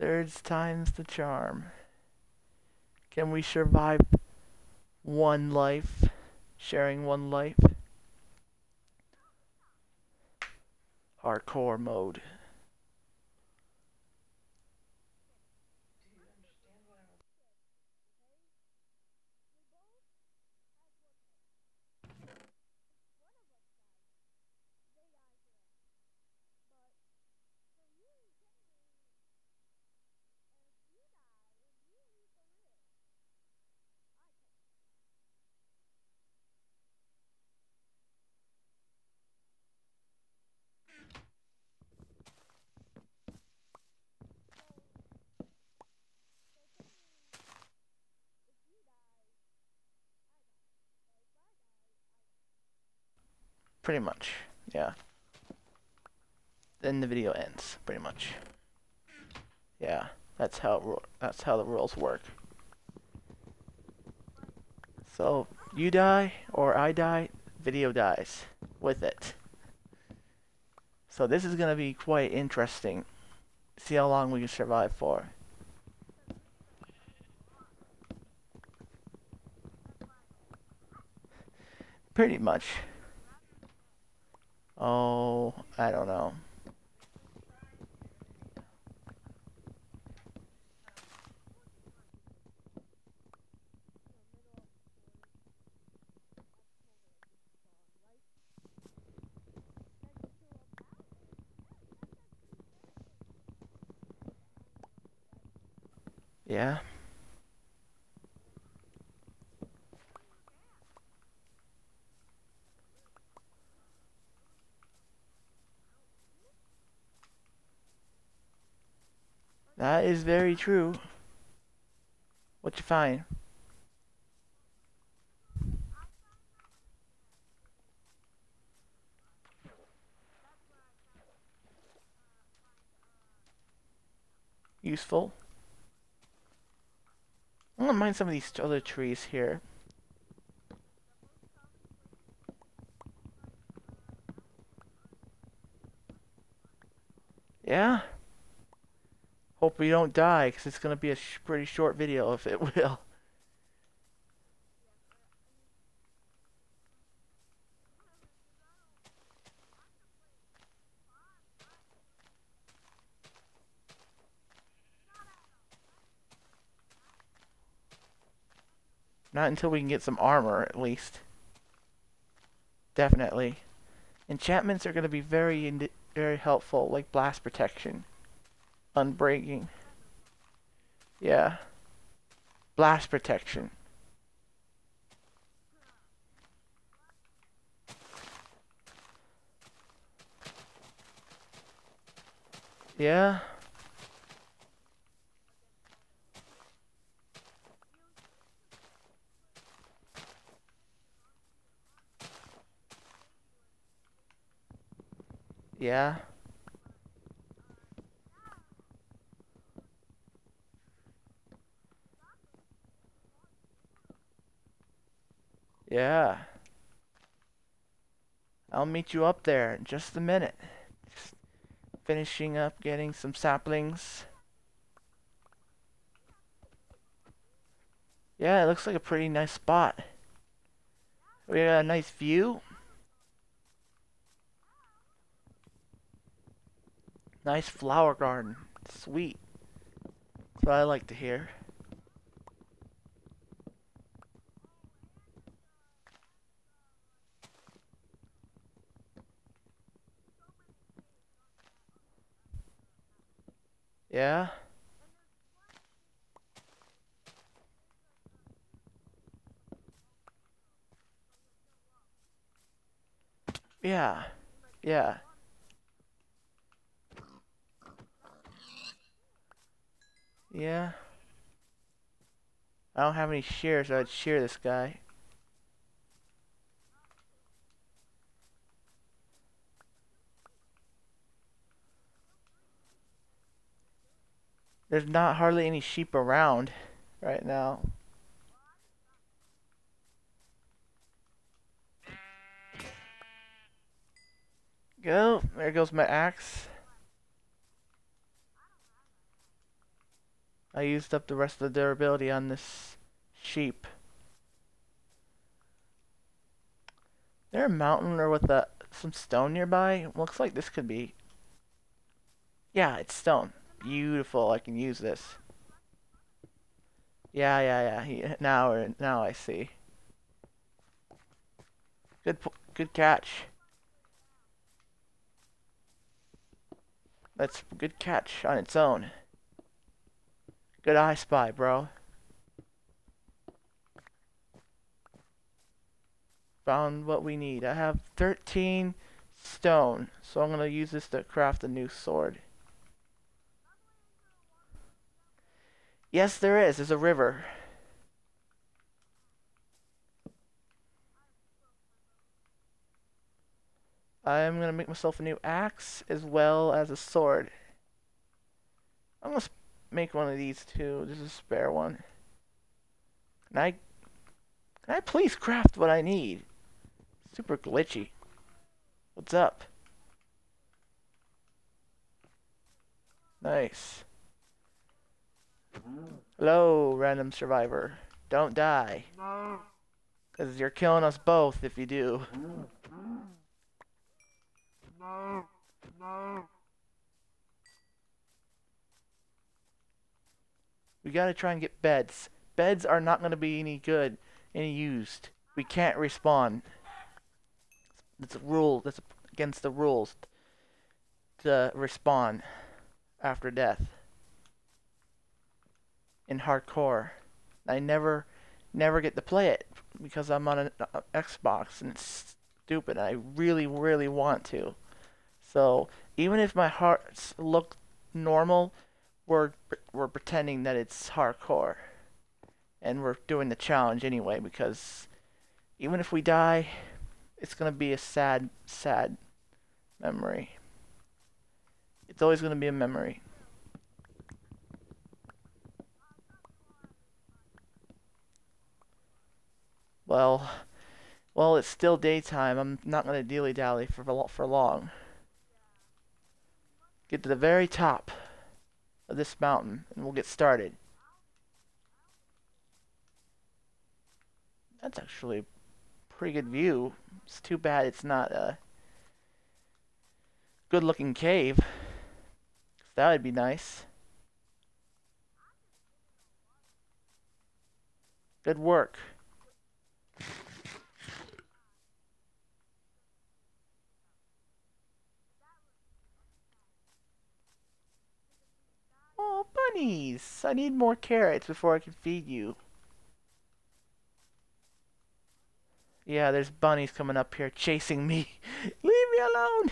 Third time's the charm. Can we survive one life? Sharing one life? Hardcore mode. Pretty much, yeah. Then the video ends, pretty much. Yeah, that's how that's how the rules work. So you die or I die, video dies with it. So this is gonna be quite interesting. See how long we can survive for. Pretty much. Oh, I don't know. Yeah. That is very true. What you find? Useful. I'm gonna mine some of these other trees here. Yeah? Hope we don't die, because it's going to be a sh pretty short video if it will. Not until we can get some armor, at least. Definitely. Enchantments are going to be very, very helpful, like blast protection unbreaking. Yeah. Blast protection. Yeah. Yeah. Yeah. I'll meet you up there in just a minute. Just finishing up getting some saplings. Yeah, it looks like a pretty nice spot. We got a nice view. Nice flower garden. Sweet. That's what I like to hear. Yeah? Yeah. Yeah. Yeah. I don't have any shares, so I'd share this guy. There's not hardly any sheep around right now. Go. There goes my axe. I used up the rest of the durability on this sheep. There a mountain or with a, some stone nearby? Looks like this could be. Yeah, it's stone. Beautiful. I can use this. Yeah, yeah, yeah. now, now I see. Good, good catch. That's a good catch on its own. Good eye spy, bro. Found what we need. I have 13 stone, so I'm going to use this to craft a new sword. Yes, there is. There's a river. I'm going to make myself a new axe as well as a sword. I'm going to make one of these too. Just a spare one. Can I, can I please craft what I need? Super glitchy. What's up? Nice. Hello, random survivor. Don't die. Because you're killing us both if you do. No. No. We gotta try and get beds. Beds are not gonna be any good, any used. We can't respawn. It's a rule. That's against the rules to respawn after death in hardcore. I never, never get to play it because I'm on an uh, Xbox and it's stupid. I really, really want to. So even if my hearts look normal, we're we're pretending that it's hardcore, and we're doing the challenge anyway because even if we die, it's gonna be a sad, sad memory. It's always gonna be a memory. Well, well, it's still daytime. I'm not gonna dilly dally for for long. Get to the very top of this mountain and we'll get started. That's actually a pretty good view. It's too bad it's not a good looking cave. That would be nice. Good work. Bunnies! I need more carrots before I can feed you. Yeah, there's bunnies coming up here chasing me. Leave me alone!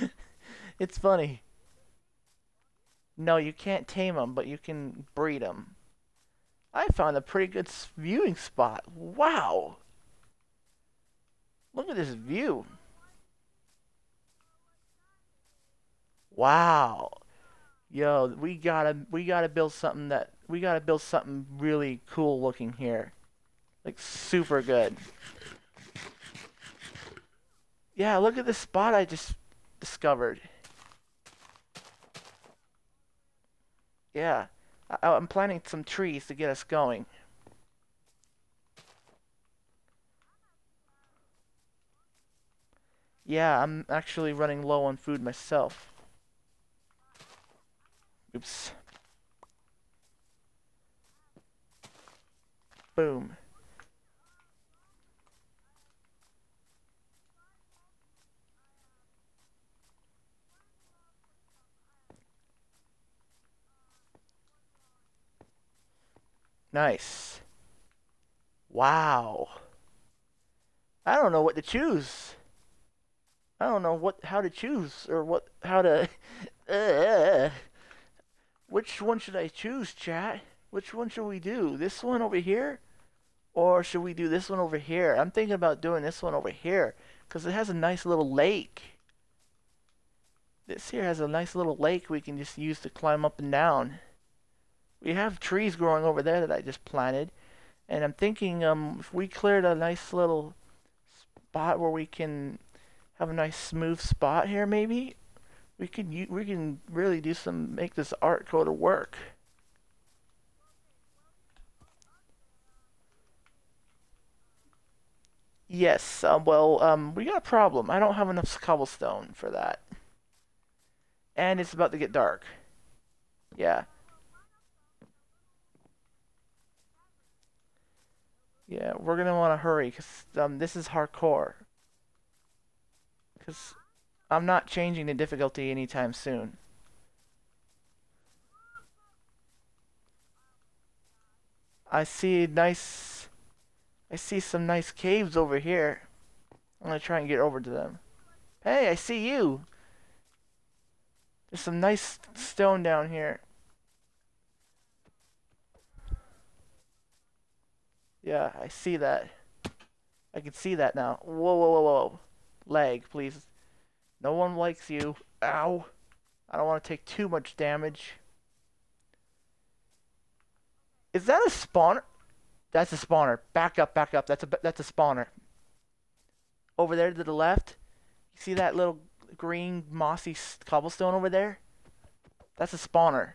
it's funny. No, you can't tame them, but you can breed them. I found a pretty good viewing spot. Wow! Look at this view. Wow yo, we gotta we gotta build something that we gotta build something really cool looking here, like super good. Yeah, look at the spot I just discovered. Yeah, I, I'm planting some trees to get us going. Yeah, I'm actually running low on food myself. Oops. Boom. Nice. Wow. I don't know what to choose. I don't know what how to choose or what how to uh, Which one should I choose, chat? Which one should we do? This one over here? Or should we do this one over here? I'm thinking about doing this one over here. Because it has a nice little lake. This here has a nice little lake we can just use to climb up and down. We have trees growing over there that I just planted. And I'm thinking um, if we cleared a nice little spot where we can have a nice smooth spot here maybe we can we can really do some make this art go to work. Yes, uh, well, um, we got a problem. I don't have enough cobblestone for that. And it's about to get dark. Yeah. Yeah, we're going to want to hurry, because um, this is hardcore. Because I'm not changing the difficulty anytime soon. I see nice... I see some nice caves over here. I'm gonna try and get over to them. Hey, I see you! There's some nice stone down here. Yeah, I see that. I can see that now. Whoa, whoa, whoa, whoa. Leg, please. No one likes you. Ow. I don't want to take too much damage. Is that a spawner? That's a spawner. Back up, back up. That's a that's a spawner. Over there to the left. You see that little green mossy cobblestone over there? That's a spawner.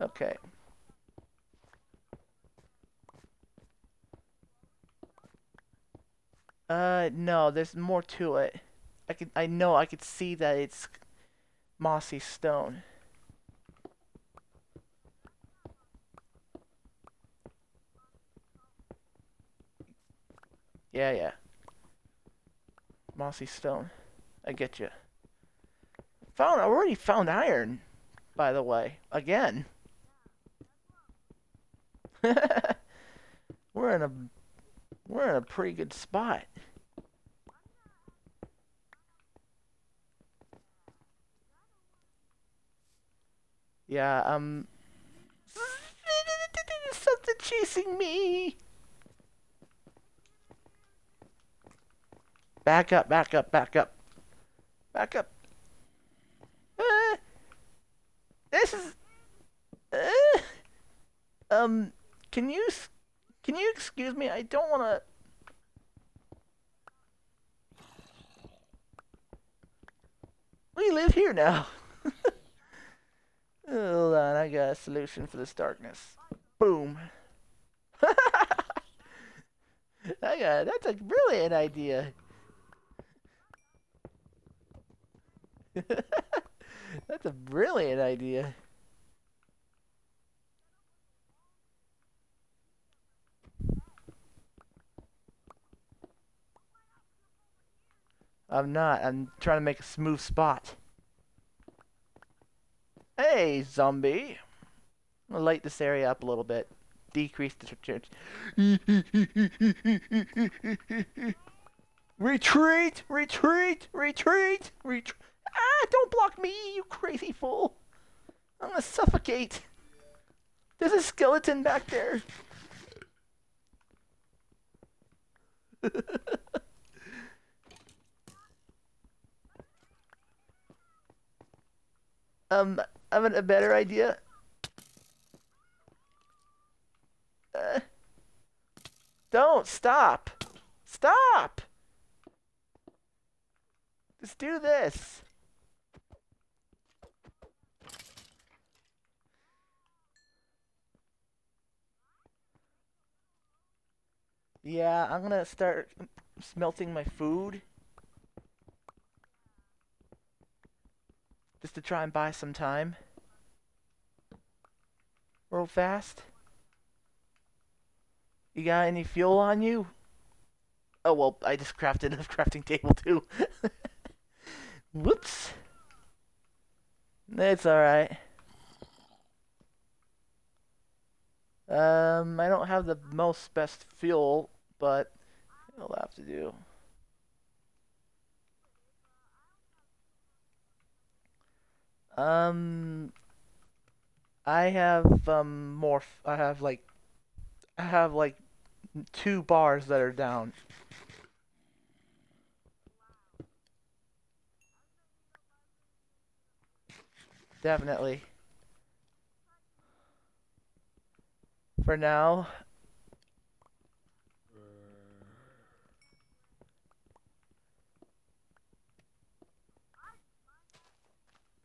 Okay. Uh, no, there's more to it. I can, I know, I could see that it's mossy stone. Yeah, yeah. Mossy stone. I get you. Found, I already found iron, by the way. Again. We're in a we're in a pretty good spot. Yeah, um... Something chasing me! Back up, back up, back up. Back up. Uh, this is... Uh, um, can you can you excuse me? I don't want to... live here now. Hold on, I got a solution for this darkness. Boom. I got that's a brilliant idea. that's a brilliant idea. I'm not. I'm trying to make a smooth spot. Hey, zombie. To light this area up a little bit. Decrease the church. retreat! Retreat! Retreat! Retreat! Ah, don't block me, you crazy fool! I'm gonna suffocate. There's a skeleton back there. Um, I have a better idea. Uh, don't stop. Stop. Just do this. Yeah, I'm gonna start smelting my food. Just to try and buy some time. Real fast. You got any fuel on you? Oh, well, I just crafted a crafting table too. Whoops. It's alright. Um, I don't have the most best fuel, but it'll have to do. Um, I have um more. I have like, I have like two bars that are down. Definitely. For now,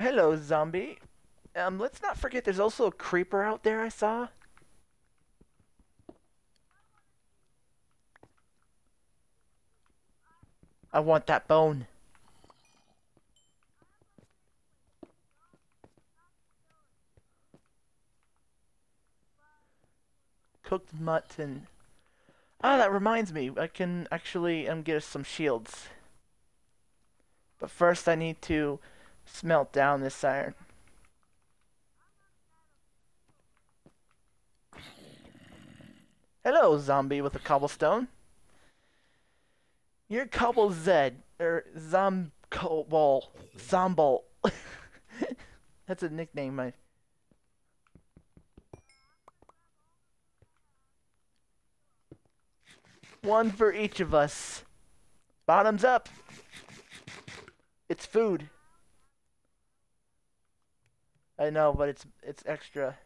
Hello, zombie. Um, let's not forget there's also a creeper out there I saw. I want that bone. Cooked mutton. Ah, that reminds me. I can actually um, get us some shields. But first I need to smelt down this iron. Hello, zombie with a cobblestone. You're Cobble Zed, or Zombol. Zombol. That's a nickname I... One for each of us. Bottoms up. It's food. I know, but it's it's extra.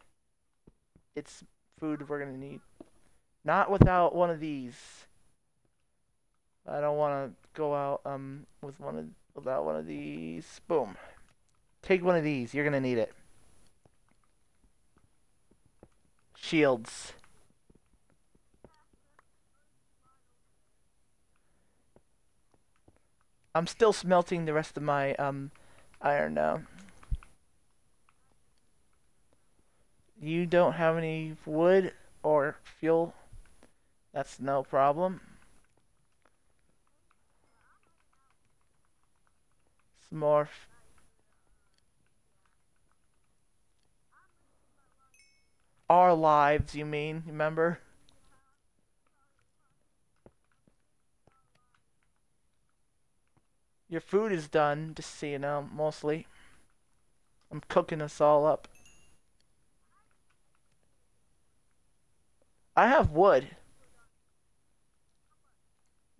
It's food we're gonna need. Not without one of these. I don't want to go out um with one of without one of these. Boom. Take one of these. You're gonna need it. Shields. I'm still smelting the rest of my um, iron now. You don't have any wood or fuel. That's no problem. Some more. Our lives, you mean? Remember? Your food is done, just so you know, mostly. I'm cooking us all up. I have wood.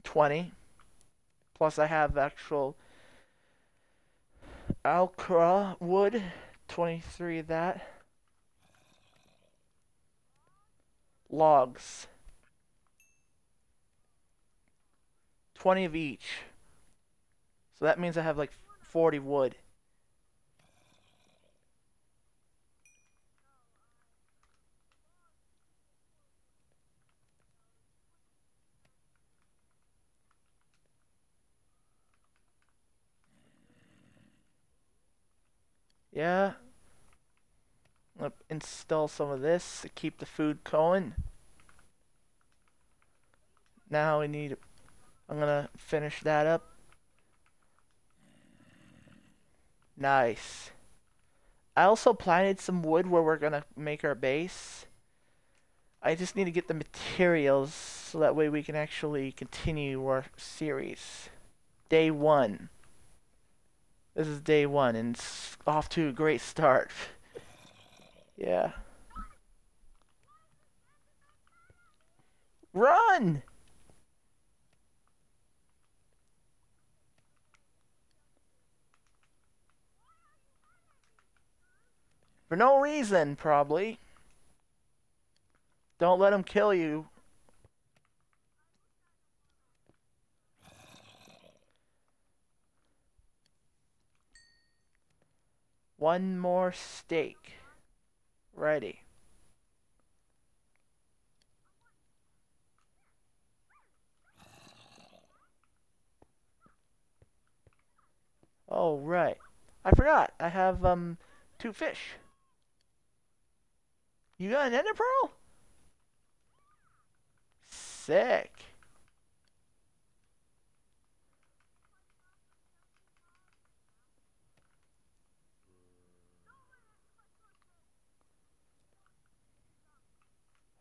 20. Plus I have actual Alcra wood. 23 of that. Logs. 20 of each. So that means I have like 40 wood. Yeah. Install some of this to keep the food going. Now we need, I'm gonna finish that up. Nice. I also planted some wood where we're gonna make our base. I just need to get the materials so that way we can actually continue our series. Day one. This is day one and it's off to a great start. yeah. Run! For no reason, probably. Don't let him kill you. One more steak. Ready. Oh, right. I forgot. I have, um, two fish. You got an ender pearl? Sick.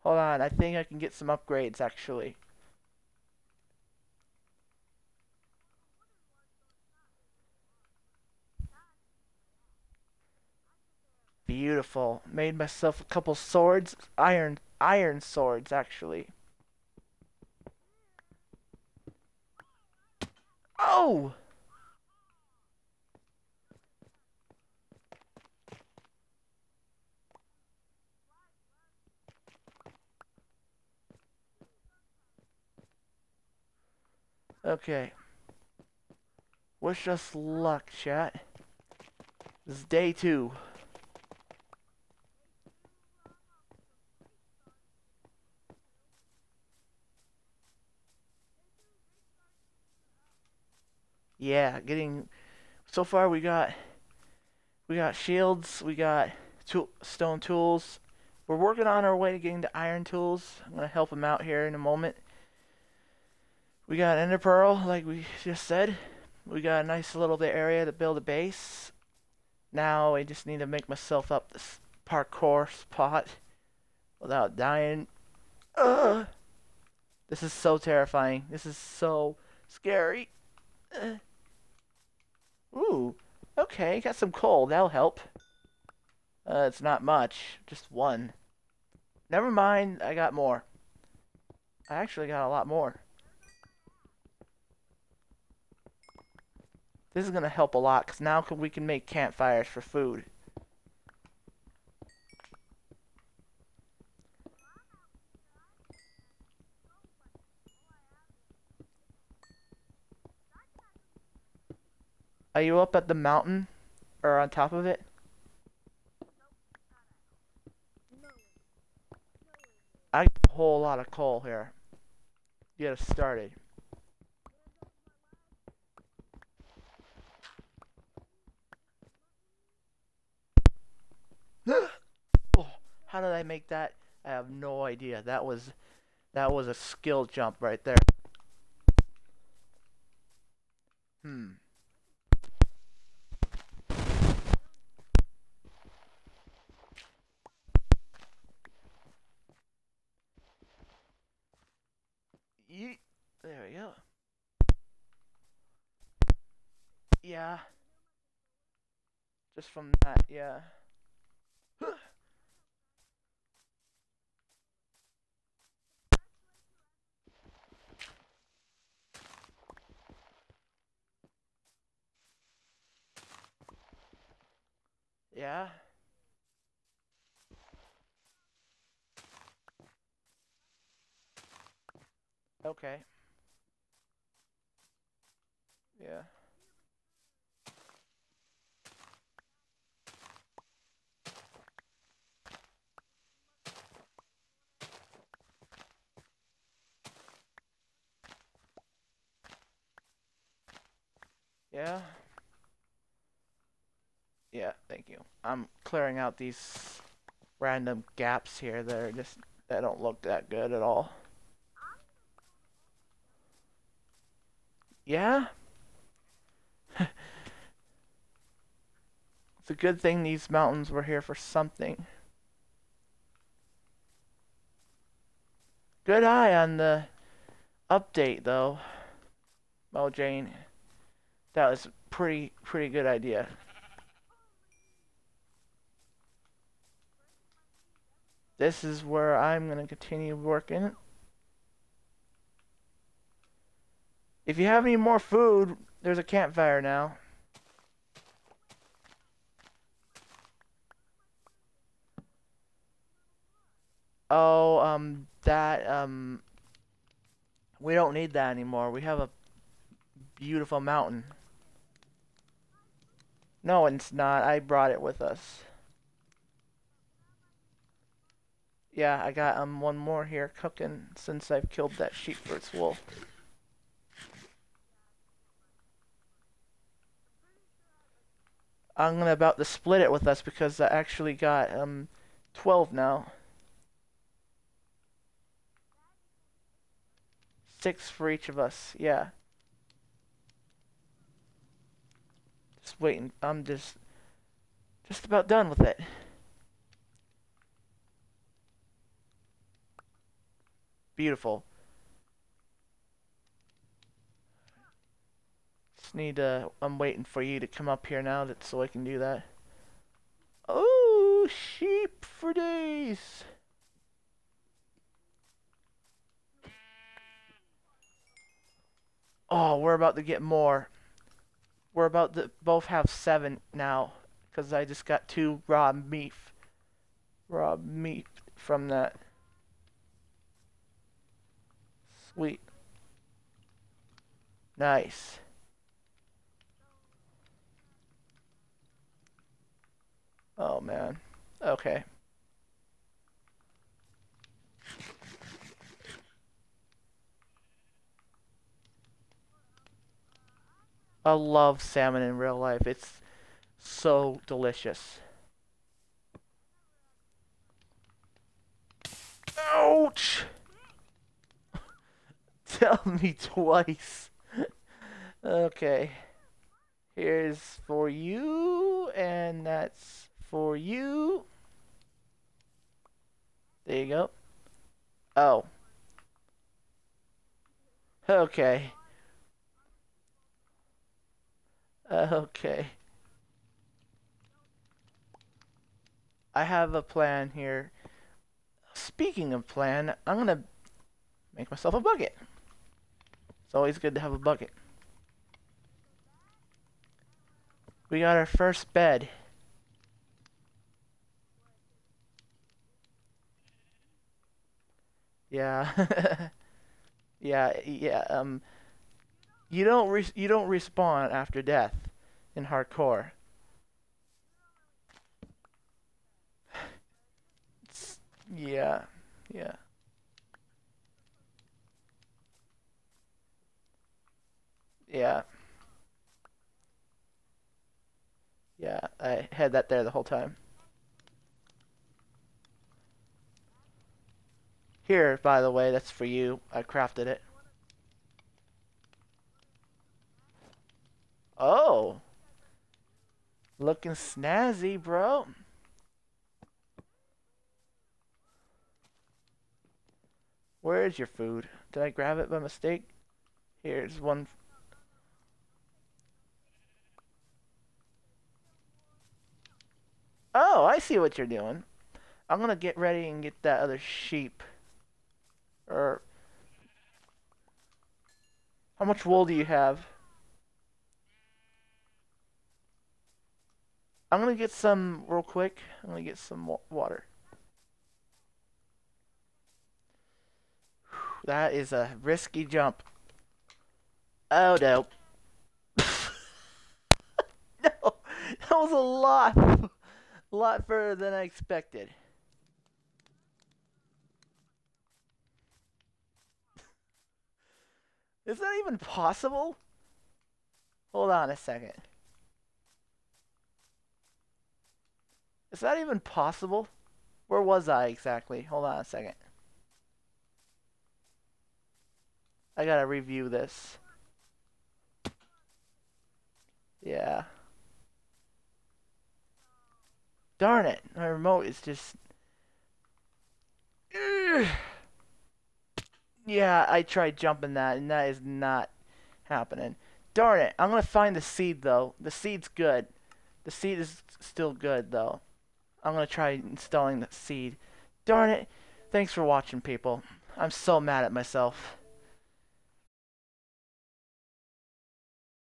Hold on, I think I can get some upgrades actually. Beautiful. Made myself a couple swords. Iron iron swords actually. Oh! Okay. Wish us luck, chat. This is day two. yeah, getting. So far, we got we got shields, we got tool, stone tools. We're working on our way to getting to iron tools. I'm gonna help him out here in a moment. We got ender pearl, like we just said. We got a nice little bit area to build a base. Now I just need to make myself up this parkour spot without dying. Ugh. This is so terrifying. This is so scary. Ooh, okay, got some coal. That'll help. Uh, it's not much, just one. Never mind, I got more. I actually got a lot more. This is going to help a lot, because now we can make campfires for food. Are you up at the mountain? Or on top of it? I got a whole lot of coal here. Get us started. How did I make that? I have no idea. That was that was a skill jump right there. Hmm. Yeet. There we go. Yeah. Just from that, yeah. Yeah. Okay. Yeah. Yeah. Yeah, thank you. I'm clearing out these random gaps here that are just that don't look that good at all. Yeah? it's a good thing these mountains were here for something. Good eye on the update, though. Mojang. That was pretty, pretty good idea. This is where I'm going to continue working. If you have any more food, there's a campfire now. Oh, um, that, um, we don't need that anymore. We have a beautiful mountain. No, it's not. I brought it with us. Yeah, I got um one more here cooking since I've killed that sheep for its wool. I'm gonna about to split it with us because I actually got um 12 now. Six for each of us, yeah. Just waiting. I'm just just about done with it. Beautiful. Just need to, I'm waiting for you to come up here now that, so I can do that. Oh, sheep for days. Oh, we're about to get more. We're about to both have seven now. Because I just got two raw meat. Raw meat from that. Sweet. Nice. Oh man. Okay. I love salmon in real life. It's so delicious. Ouch! Tell me twice. okay. Here's for you, and that's for you. There you go. Oh. Okay. Okay. I have a plan here. Speaking of plan, I'm gonna make myself a bucket. It's always good to have a bucket. We got our first bed. Yeah. yeah, yeah, um you don't you don't respawn after death in hardcore. Yeah. Yeah. Yeah. Yeah, I had that there the whole time. Here, by the way, that's for you. I crafted it. Oh. Looking snazzy, bro. Where is your food? Did I grab it by mistake? Here's one Oh, I see what you're doing. I'm gonna get ready and get that other sheep. Or how much wool do you have? I'm gonna get some real quick. I'm gonna get some water. That is a risky jump. Oh no. no, that was a lot. A lot further than I expected. Is that even possible? Hold on a second. Is that even possible? Where was I exactly? Hold on a second. I gotta review this. Yeah. Darn it, my remote is just... Yeah, I tried jumping that, and that is not happening. Darn it, I'm going to find the seed, though. The seed's good. The seed is still good, though. I'm going to try installing the seed. Darn it. Thanks for watching, people. I'm so mad at myself.